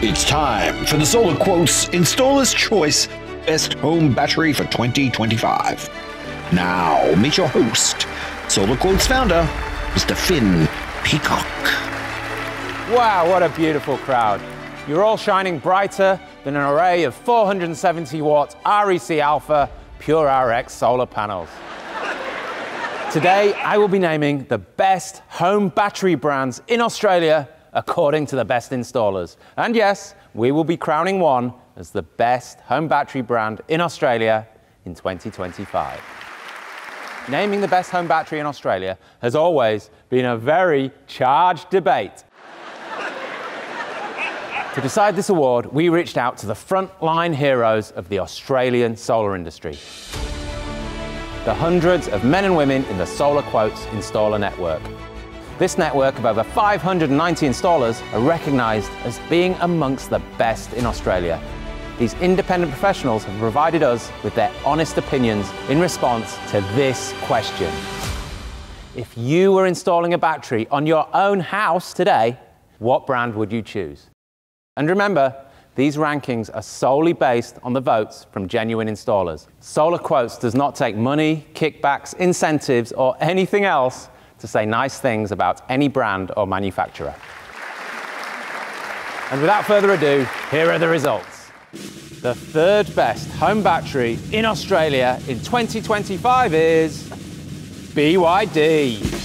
It's time for the Solar Quotes Installer's Choice Best Home Battery for 2025. Now, meet your host, Solar Quotes founder, Mr. Finn Peacock. Wow, what a beautiful crowd. You're all shining brighter than an array of 470 watt REC Alpha Pure RX solar panels. Today, I will be naming the best home battery brands in Australia according to the best installers. And yes, we will be crowning one as the best home battery brand in Australia in 2025. Naming the best home battery in Australia has always been a very charged debate. to decide this award, we reached out to the frontline heroes of the Australian solar industry. The hundreds of men and women in the Solar Quotes installer network. This network of over 590 installers are recognised as being amongst the best in Australia. These independent professionals have provided us with their honest opinions in response to this question. If you were installing a battery on your own house today, what brand would you choose? And remember, these rankings are solely based on the votes from genuine installers. Solar Quotes does not take money, kickbacks, incentives, or anything else to say nice things about any brand or manufacturer. And without further ado, here are the results. The third best home battery in Australia in 2025 is BYD.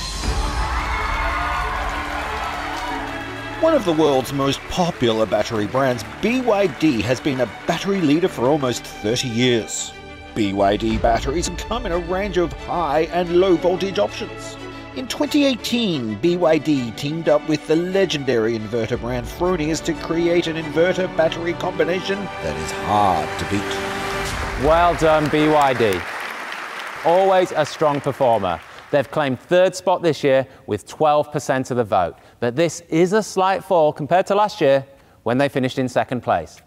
One of the world's most popular battery brands, BYD has been a battery leader for almost 30 years. BYD batteries come in a range of high and low voltage options. In 2018, BYD teamed up with the legendary inverter brand Fronius to create an inverter battery combination that is hard to beat. Well done, BYD. Always a strong performer. They've claimed third spot this year with 12% of the vote. But this is a slight fall compared to last year when they finished in second place.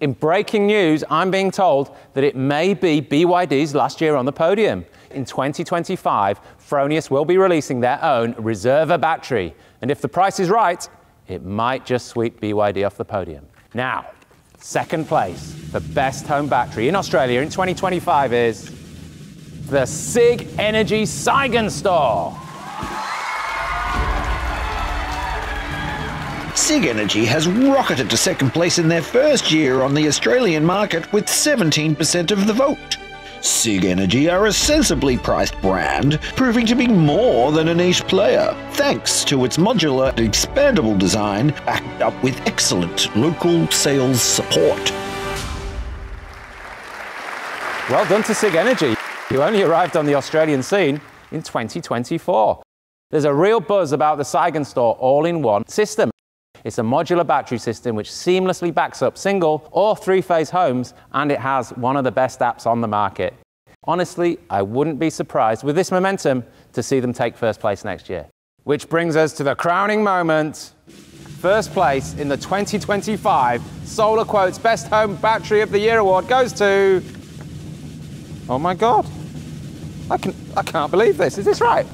In, in breaking news, I'm being told that it may be BYD's last year on the podium in 2025, Fronius will be releasing their own reserva battery. And if the price is right, it might just sweep BYD off the podium. Now, second place for best home battery in Australia in 2025 is the SIG Energy Store. Sigenergy has rocketed to second place in their first year on the Australian market with 17% of the vote. Sigenergy are a sensibly priced brand, proving to be more than a niche player, thanks to its modular, and expandable design backed up with excellent local sales support. Well done to Sigenergy, who only arrived on the Australian scene in 2024. There's a real buzz about the Sigenstor all-in-one system. It's a modular battery system which seamlessly backs up single or three-phase homes, and it has one of the best apps on the market. Honestly, I wouldn't be surprised with this momentum to see them take first place next year. Which brings us to the crowning moment. First place in the 2025 Solar Quotes Best Home Battery of the Year award goes to. Oh my God. I, can, I can't believe this. Is this right?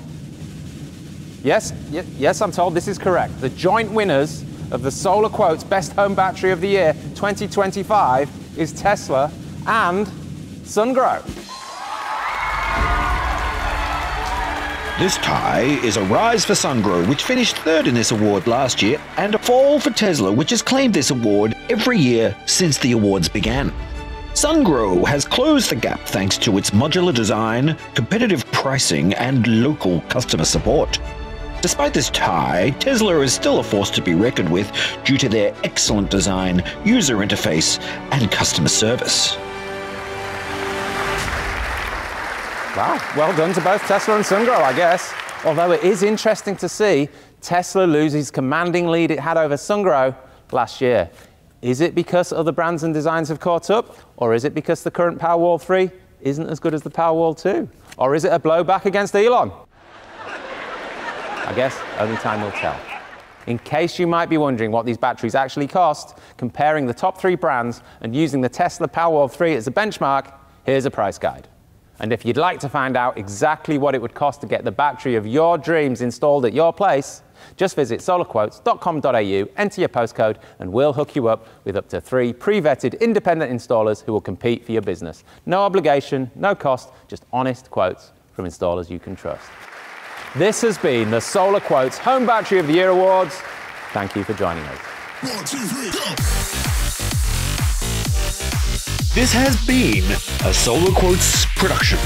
Yes, yes, I'm told this is correct. The joint winners of the Solar Quotes Best Home Battery of the Year 2025 is Tesla and SunGrow. This tie is a rise for SunGrow, which finished third in this award last year, and a fall for Tesla, which has claimed this award every year since the awards began. SunGrow has closed the gap thanks to its modular design, competitive pricing, and local customer support. Despite this tie, Tesla is still a force to be reckoned with due to their excellent design, user interface, and customer service. Wow, well done to both Tesla and SunGrow, I guess. Although it is interesting to see Tesla loses commanding lead it had over SunGrow last year. Is it because other brands and designs have caught up? Or is it because the current Powerwall 3 isn't as good as the Powerwall 2? Or is it a blowback against Elon? I guess only time will tell. In case you might be wondering what these batteries actually cost, comparing the top three brands and using the Tesla Powerwall 3 as a benchmark, here's a price guide. And if you'd like to find out exactly what it would cost to get the battery of your dreams installed at your place, Just visit solarquotes.com.au, enter your postcode, and we'll hook you up with up to three pre vetted independent installers who will compete for your business. No obligation, no cost, just honest quotes from installers you can trust. This has been the Solar Quotes Home Battery of the Year Awards. Thank you for joining us. One, two, three! This has been a Solar Quotes production.